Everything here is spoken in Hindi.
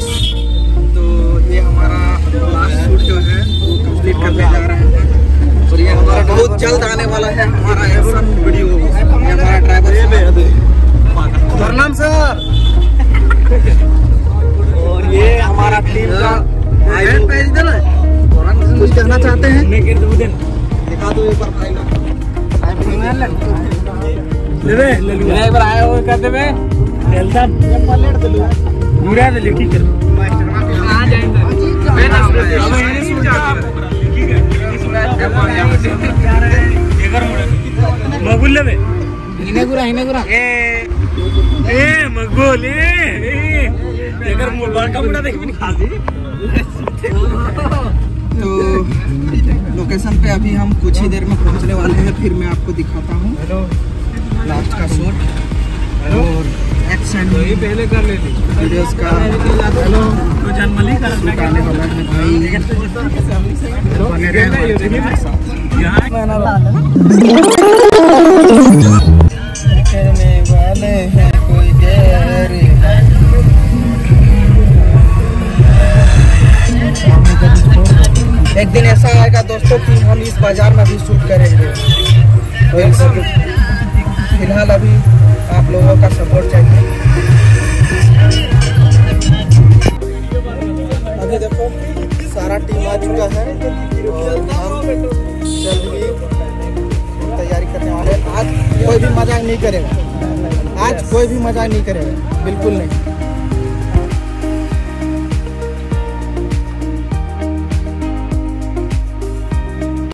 बस तो ये हमारा लास्ट शूट जो है वो कंप्लीट करने जा रहे हैं। और ये हमारा बहुत जल्द आने वाला है हमारा एक्शन वीडियो ये हमारा ड्राइवर प्रणाम सर और ये हमारा टीम का कुछ कहना चाहते हैं? दिखा दो एक बार भाई ड्राइवर आया हो कर देबे नेल्सन मुड़ा दे। लिखी कर। मगुल हिने गुरा हिने गुरा ए ए मगुल ए एकर बड़का मुड़ा खा दे। तो लोकेशन पे अभी हम कुछ ही देर में पहुँचने वाले हैं फिर मैं आपको दिखाता हूँ। लास्ट का शॉट एक्शन ये पहले कर लेती वीडियोस का हेलो। तो आने वाला है। भाई बने रहे यहाँ वाले हैं कोई गैर एक दिन ऐसा आएगा दोस्तों कि हम इस बाज़ार में भी शूट करेंगे। तो फ़िलहाल अभी आप लोगों का सपोर्ट है जल्दी तैयारी करने वाले आज कोई भी मज़ाक नहीं करेगा। आज कोई भी मज़ाक नहीं करेगा। बिल्कुल नहीं।